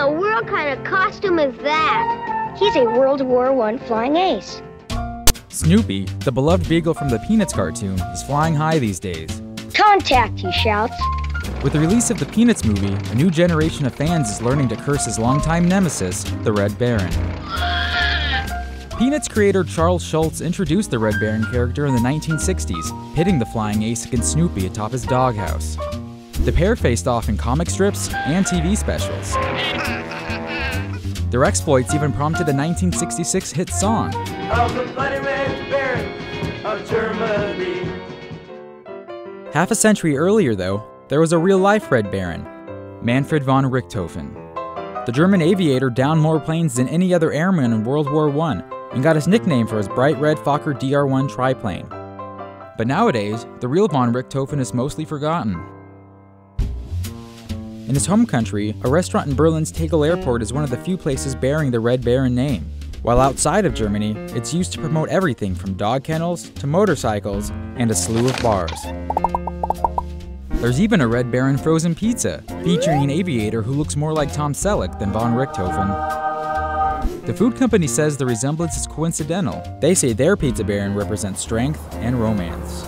the world kind of costume is that? He's a World War I flying ace. Snoopy, the beloved beagle from the Peanuts cartoon, is flying high these days. Contact, he shouts. With the release of the Peanuts movie, a new generation of fans is learning to curse his longtime nemesis, the Red Baron. Peanuts creator Charles Schulz introduced the Red Baron character in the 1960s, pitting the flying ace against Snoopy atop his doghouse. The pair faced off in comic strips and TV specials. Their exploits even prompted a 1966 hit song. Of the bloody red baron of Germany. Half a century earlier, though, there was a real life Red Baron, Manfred von Richthofen. The German aviator downed more planes than any other airman in World War I and got his nickname for his bright red Fokker DR 1 triplane. But nowadays, the real von Richthofen is mostly forgotten. In his home country, a restaurant in Berlin's Tegel Airport is one of the few places bearing the Red Baron name. While outside of Germany, it's used to promote everything from dog kennels to motorcycles and a slew of bars. There's even a Red Baron frozen pizza, featuring an aviator who looks more like Tom Selleck than von Richthofen. The food company says the resemblance is coincidental. They say their pizza baron represents strength and romance.